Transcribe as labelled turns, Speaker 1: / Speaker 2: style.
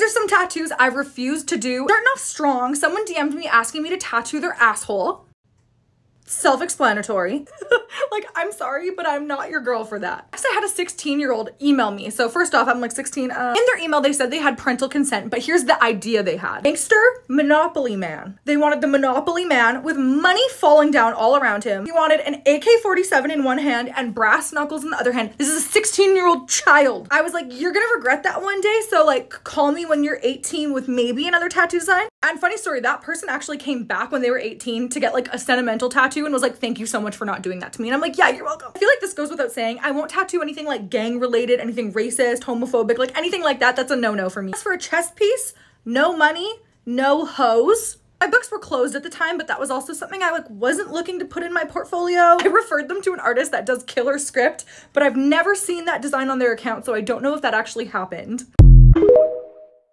Speaker 1: These are some tattoos I refuse to do. Starting off strong, someone DM'd me asking me to tattoo their asshole self-explanatory. like, I'm sorry, but I'm not your girl for that. Next, I had a 16-year-old email me. So first off, I'm like 16. Uh, in their email, they said they had parental consent, but here's the idea they had. Gangster Monopoly Man. They wanted the Monopoly Man with money falling down all around him. He wanted an AK-47 in one hand and brass knuckles in the other hand. This is a 16-year-old child. I was like, you're gonna regret that one day, so like, call me when you're 18 with maybe another tattoo sign. And funny story, that person actually came back when they were 18 to get like a sentimental tattoo and was like, thank you so much for not doing that to me. And I'm like, yeah, you're welcome. I feel like this goes without saying. I won't tattoo anything like gang related, anything racist, homophobic, like anything like that. That's a no-no for me. As for a chest piece, no money, no hoes. My books were closed at the time, but that was also something I like wasn't looking to put in my portfolio. I referred them to an artist that does killer script, but I've never seen that design on their account, so I don't know if that actually happened.